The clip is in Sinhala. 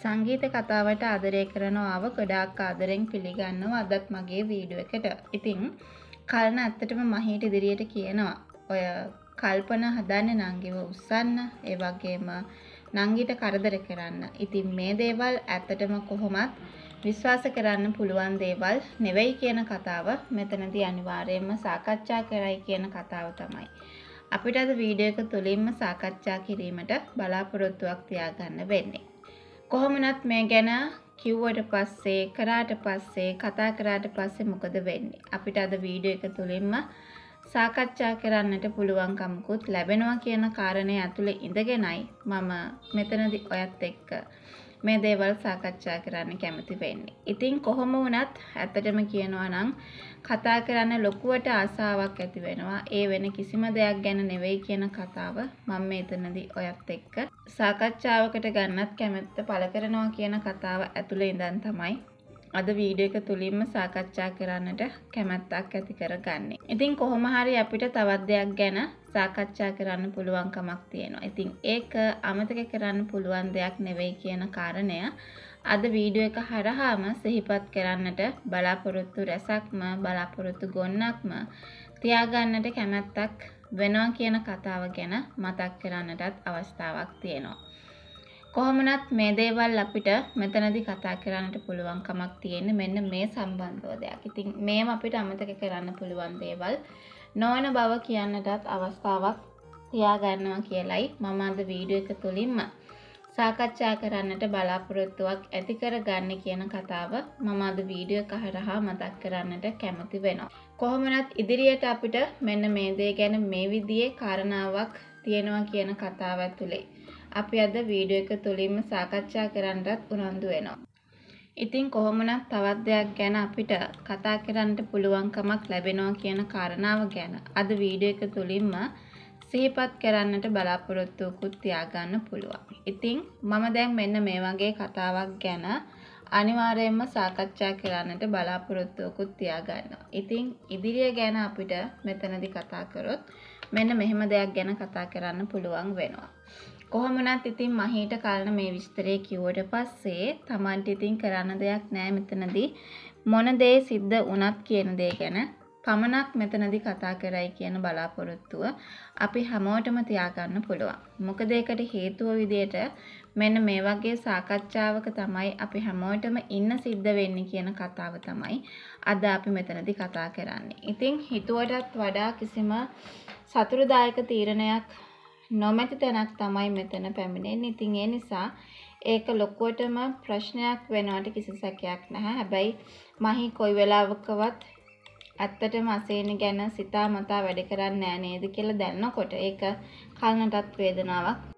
සංගීත කතාවට ආදරය කරනවාව ගොඩාක් ආදරෙන් පිළිගන්නවා අදත් මගේ වීඩියෝ එකට. ඉතින් කල්න ඇත්තටම මහිට ඉදිරියට කියනවා. ඔය කල්පන හදන්න නංගිව උස්සන්න ඒ වගේම නංගිට කරදර කරන්න. ඉතින් මේ දේවල් ඇත්තටම කොහොමත් විශ්වාස කරන්න පුළුවන් දේවල් නෙවෙයි කියන කතාව මෙතනදී අනිවාර්යයෙන්ම සාකච්ඡා කරයි කියන කතාව තමයි. අපිට අද වීඩියෝ එක තුලින්ම සාකච්ඡා කිරීමට බලාපොරොත්තුවක් තියාගන්න වෙන්නේ. කොහොමනත් මේ ගැන කිව්වට පස්සේ කරාට පස්සේ කතා කරාට පස්සේ මොකද වෙන්නේ? අපිට අද වීඩියෝ එක තුලින්ම සාකච්ඡා කරන්නට පුළුවන්කමකුත් ලැබෙනවා කියන කාරණය ඇතුළේ ඉඳගෙනයි මම මෙතනදි ඔයත් එක්ක මේ දේවල් සාකච්ඡා කරන්න කැමති වෙන්නේ. ඉතින් කොහොම වුණත් ඇත්තටම කියනවා නම් කතා කරන්න ලොකුවට ආසාවක් ඇති වෙනවා. ඒ වෙන කිසිම දෙයක් ගැන නෙවෙයි කියන කතාව මම මෙතනදී ඔයත් එක්ක සාකච්ඡාවකට ගන්නත් කැමැත්ත පළ කරනවා කියන කතාව ඇතුළේ ඉඳන් තමයි අද වීඩියෝ එක තුලින්ම සාකච්ඡා කරන්නට කැමැත්තක් ඇති කරගන්නේ. ඉතින් කොහොම හරි අපිට තවත් දෙයක් ගැන සාකච්ඡා කරන්න පුළුවන්කමක් තියෙනවා. ඉතින් ඒක අමතක කරන්න පුළුවන් දෙයක් නෙවෙයි කියන කාරණය අද වීඩියෝ එක හරහාම සිහිපත් කරන්නට බලාපොරොත්තු රැසක්ම බලාපොරොත්තු ගොන්නක්ම තියාගන්නට කැමැත්තක් වෙනවා කියන කතාව ගැන මතක් කරන්නටත් අවස්ථාවක් තියෙනවා. කොහොමනත් මේ දේවල් අපිට මෙතනදි කතා කරන්නට පුළුවන්කමක් තියෙන්නේ මෙන්න මේ සම්බන්ධව දෙයක්. ඉතින් මේව අපිට අමතක කරන්න පුළුවන් දේවල් නොවන බව කියන්නටත් අවස්ථාවක් තියාගන්නවා කියලයි මම අද වීඩියෝ එක තුලින්ම සාකච්ඡා කරන්නට බලාපොරොත්තුවක් ඇති කරගන්න කියන කතාව මම අද වීඩියෝ එක හරහා මතක් කරන්නට කැමති වෙනවා. කොහොමනත් ඉදිරියට අපිට මෙන්න මේ දේ ගැන මේ විදිහේ කාරණාවක් තියෙනවා කියන කතාව ඇතුලේ අපි අද වීඩියෝ එක තුලින්ම සාකච්ඡා කරන්නත් උනන්දු වෙනවා. ඉතින් කොහොමනත් තවත් දෙයක් ගැන අපිට කතා කරන්නට පුළුවන්කමක් ලැබෙනවා කියන කාරණාව ගැන අද වීඩියෝ එක තුලින්ම සිහිපත් කරන්නට බලාපොරොත්තුවකුත් තියාගන්න පුළුවන්. ඉතින් මම දැන් මෙන්න මේ වගේ කතාවක් ගැන අනිවාර්යයෙන්ම සාකච්ඡා කරන්නට බලාපොරොත්තුවකුත් තියාගන්නවා. ඉතින් ඉදිරිය ගැන අපිට මෙතනදී කතා කරොත් මෙන්න මෙහෙම දෙයක් ගැන කතා කරන්න පුළුවන් වෙනවා. කොහොමනත් ඉතින් මහීට කලන මේ විස්තරය කිව්වට පස්සේ Tamanට ඉතින් කරන්න දෙයක් නෑ මෙතනදී මොන දේ සිද්ධ වුණත් කියන දේ ගැන පමණක් මෙතනදී කතා කරයි කියන බලාපොරොත්තුව අපි හැමෝටම තියාගන්න පුළුවන්. මොකද ඒකට හේතුව විදියට මෙන්න මේ වගේ සාකච්ඡාවක තමයි අපි හැමෝටම ඉන්න සිද්ධ වෙන්නේ කියන කතාව තමයි අද අපි මෙතනදී කතා කරන්නේ. ඉතින් හිතුවටත් වඩා කිසිම සතුරුදායක තීරණයක් නොමැති තැනක් තමයි මෙතන පැමිණෙන්නේ. ඉතින් ඒ නිසා ඒක ලොකුවටම ප්‍රශ්නයක් වෙනවට කිසි සැකයක් නැහැ. හැබැයි මහි කොයි වෙලාවකවත් ඇත්තටම අසේන ගැන සිතා මතා වැඩ කරන්නේ නෑ නේද කියලා දැනනකොට ඒක කලනටත් වේදනාවක්